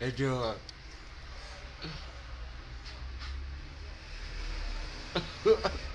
Aduh.